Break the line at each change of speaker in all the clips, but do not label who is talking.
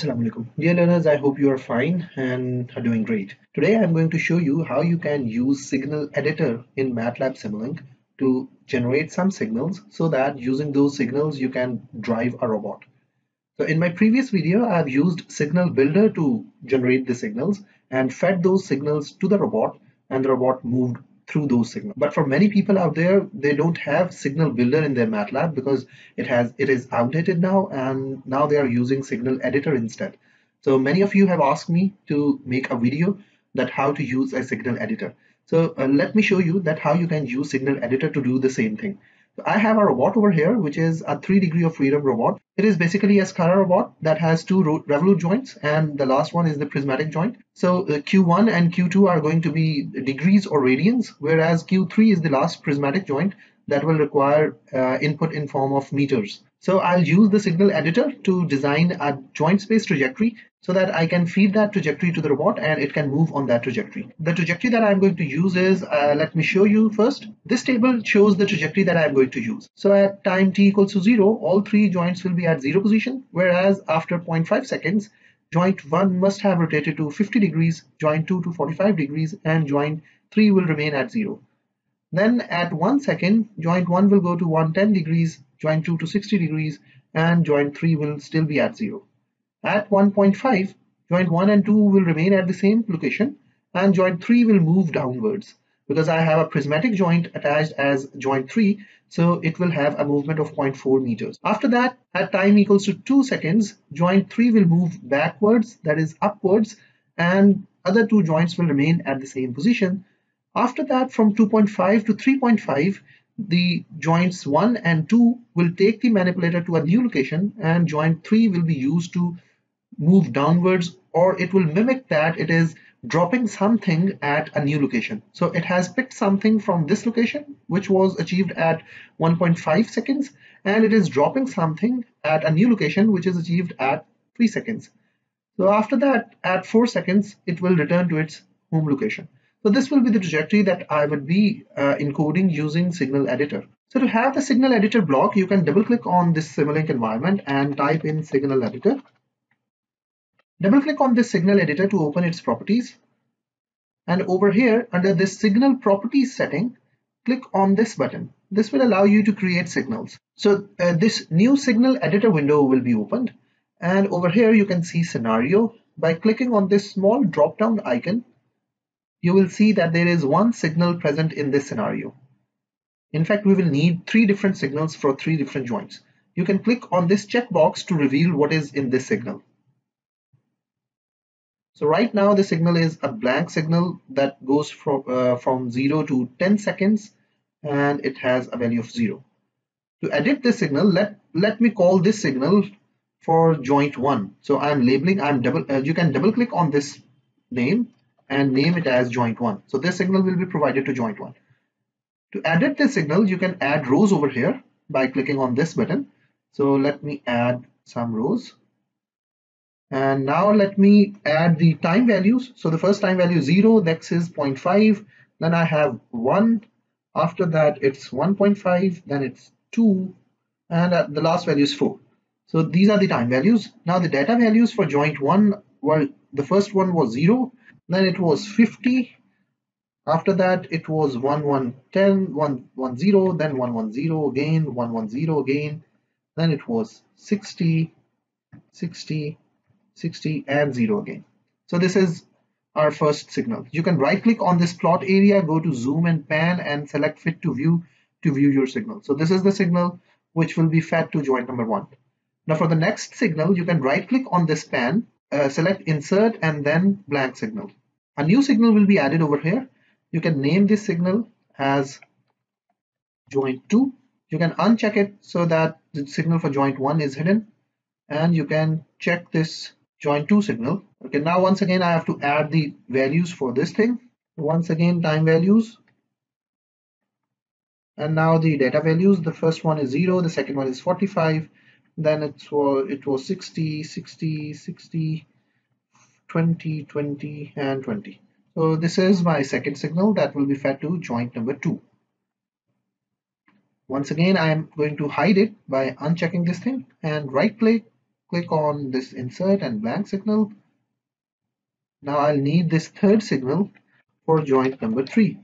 Assalamu alaikum. Dear learners, I hope you are fine and are doing great. Today I'm going to show you how you can use signal editor in MATLAB Simulink to generate some signals so that using those signals you can drive a robot. So in my previous video I've used signal builder to generate the signals and fed those signals to the robot and the robot moved through those signals. But for many people out there, they don't have signal builder in their MATLAB because it has it is outdated now and now they are using signal editor instead. So many of you have asked me to make a video that how to use a signal editor. So uh, let me show you that how you can use signal editor to do the same thing. I have a robot over here, which is a three degree of freedom robot. It is basically a SCARA robot that has two revolute joints and the last one is the prismatic joint. So uh, Q1 and Q2 are going to be degrees or radians, whereas Q3 is the last prismatic joint that will require uh, input in form of meters. So I'll use the signal editor to design a joint space trajectory so that I can feed that trajectory to the robot and it can move on that trajectory. The trajectory that I'm going to use is, uh, let me show you first. This table shows the trajectory that I'm going to use. So at time t equals to zero, all three joints will be at zero position, whereas after 0.5 seconds, joint 1 must have rotated to 50 degrees, joint 2 to 45 degrees, and joint 3 will remain at 0. Then at 1 second, joint 1 will go to 110 degrees, joint 2 to 60 degrees, and joint 3 will still be at 0. At 1.5, joint 1 and 2 will remain at the same location and joint 3 will move downwards because I have a prismatic joint attached as joint 3 so it will have a movement of 0.4 meters. After that at time equals to 2 seconds joint 3 will move backwards that is upwards and other two joints will remain at the same position. After that from 2.5 to 3.5 the joints 1 and 2 will take the manipulator to a new location and joint 3 will be used to move downwards or it will mimic that it is dropping something at a new location. So it has picked something from this location, which was achieved at 1.5 seconds, and it is dropping something at a new location, which is achieved at 3 seconds. So after that, at 4 seconds, it will return to its home location. So this will be the trajectory that I would be uh, encoding using Signal Editor. So to have the Signal Editor block, you can double click on this Simulink environment and type in Signal Editor. Double click on this signal editor to open its properties. And over here under this signal properties setting, click on this button. This will allow you to create signals. So uh, this new signal editor window will be opened. And over here you can see scenario. By clicking on this small drop down icon, you will see that there is one signal present in this scenario. In fact, we will need three different signals for three different joints. You can click on this checkbox to reveal what is in this signal. So right now the signal is a blank signal that goes from, uh, from 0 to 10 seconds and it has a value of 0. To edit this signal, let, let me call this signal for joint 1. So I'm labeling, I'm double, uh, you can double click on this name and name it as joint 1. So this signal will be provided to joint 1. To edit this signal, you can add rows over here by clicking on this button. So let me add some rows. And now let me add the time values. So the first time value is 0, next is 0.5, then I have 1, after that it's 1.5, then it's 2, and uh, the last value is 4. So these are the time values. Now the data values for joint 1 were the first one was 0, then it was 50, after that it was 1110, 110, then 110 again, 110 again, then it was 60, 60, 60 and 0 again. So this is our first signal. You can right click on this plot area, go to zoom and pan and select fit to view to view your signal. So this is the signal which will be fed to joint number one. Now for the next signal, you can right click on this pan, uh, select insert and then blank signal. A new signal will be added over here. You can name this signal as joint 2. You can uncheck it so that the signal for joint 1 is hidden and you can check this join 2 signal. Okay, now once again I have to add the values for this thing. Once again time values. And now the data values. The first one is 0, the second one is 45, then it's it was 60, 60, 60, 20, 20, and 20. So this is my second signal that will be fed to joint number 2. Once again, I am going to hide it by unchecking this thing and right click click on this insert and blank signal. Now I'll need this third signal for joint number three.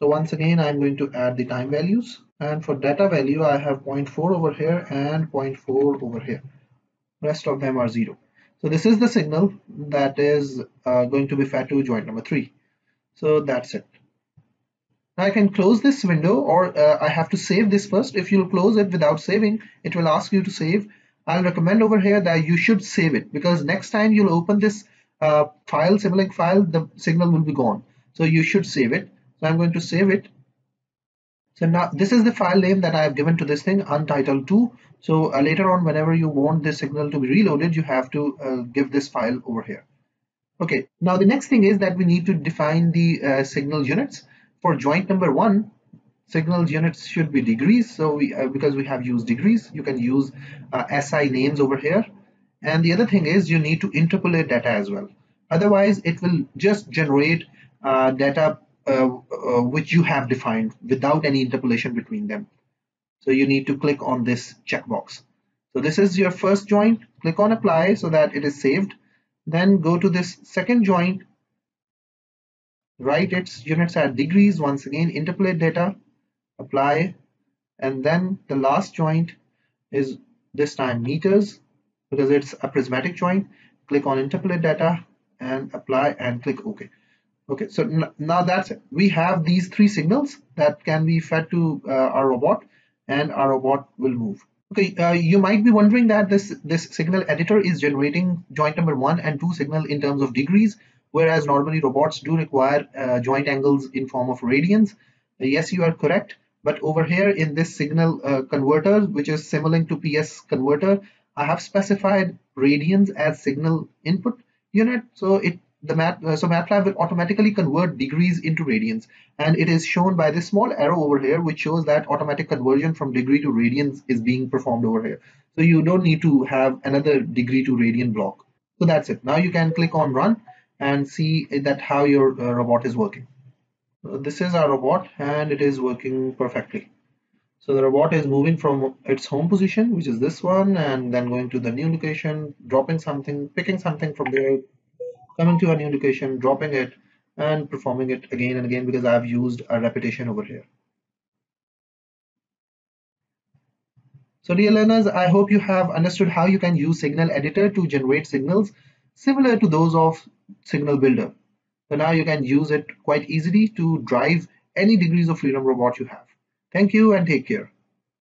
So once again, I'm going to add the time values and for data value, I have 0.4 over here and 0.4 over here. Rest of them are zero. So this is the signal that is uh, going to be fed to joint number three. So that's it. Now I can close this window or uh, I have to save this first. If you close it without saving, it will ask you to save. I'll recommend over here that you should save it because next time you'll open this uh, file, Simulink file, the signal will be gone. So you should save it. So I'm going to save it. So now this is the file name that I have given to this thing, untitled2. So uh, later on, whenever you want this signal to be reloaded, you have to uh, give this file over here. Okay, now the next thing is that we need to define the uh, signal units for joint number one signal units should be degrees so we uh, because we have used degrees you can use uh, SI names over here and the other thing is you need to interpolate data as well otherwise it will just generate uh, data uh, uh, which you have defined without any interpolation between them. So you need to click on this checkbox. So this is your first joint. Click on apply so that it is saved. Then go to this second joint. Write its units at degrees. Once again interpolate data. Apply. And then the last joint is this time meters because it's a prismatic joint. Click on interpolate data and apply and click OK okay so now that's it we have these three signals that can be fed to uh, our robot and our robot will move okay uh, you might be wondering that this this signal editor is generating joint number one and two signal in terms of degrees whereas normally robots do require uh, joint angles in form of radians. Yes, you are correct. But over here in this signal uh, converter, which is Simulink to PS converter, I have specified radians as signal input unit. So it the mat uh, so MATLAB will automatically convert degrees into radians, and it is shown by this small arrow over here, which shows that automatic conversion from degree to radians is being performed over here. So you don't need to have another degree to radian block. So that's it. Now you can click on run and see that how your uh, robot is working. So this is our robot and it is working perfectly. So the robot is moving from its home position, which is this one, and then going to the new location, dropping something, picking something from there, coming to a new location, dropping it, and performing it again and again because I've used a repetition over here. So dear learners, I hope you have understood how you can use Signal Editor to generate signals similar to those of Signal Builder. So now you can use it quite easily to drive any degrees of freedom robot you have. Thank you and take care.